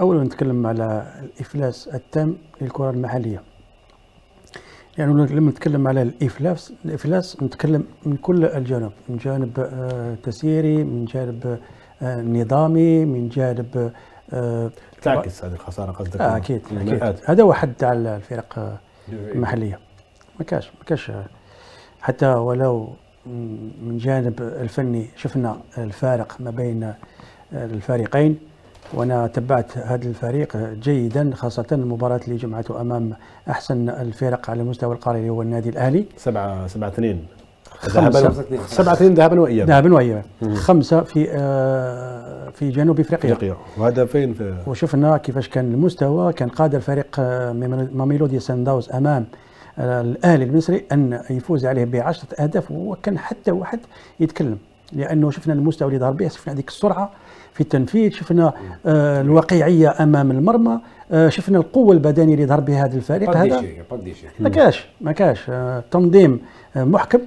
اولا نتكلم على الإفلاس التام للكرة المحلية. يعني لما نتكلم على الافلاس الإفلاس نتكلم من كل الجانب من جانب آه، تسييري من جانب آه، نظامي من جانب آه، تعكس هذه الخسارة قصدك؟ آه أكيد, أكيد. هذا هو حد تاع الفرق المحلية. ما كاش ما كاش حتى ولو من جانب الفني شفنا الفارق ما بين الفريقين. وأنا تبعت هذا الفريق جيدا خاصة المباراة اللي جمعته أمام أحسن الفرق على المستوى القاري اللي هو النادي الأهلي. 7 7 2 ذهبا 7 2 ذهبا وايابا. ذهبا وايابا. خمسة في آه في جنوب إفريقيا. إفريقيا. وهذا فين؟ في وشفنا كيفاش كان المستوى. كان قادر فريق آه، ماميلودي سان داوز أمام آه، الأهلي المصري أن يفوز عليه بعشرة أهداف وكان حتى واحد يتكلم. لأنه شفنا المستوى اللي ظهر به شفنا هذيك السرعة في التنفيذ شفنا آه الواقعيه أمام المرمى آه شفنا القوة البدنية اللي ظهر بها هذا الفريق. هذا ما كاش ما كاش آه تنظيم آه محكم.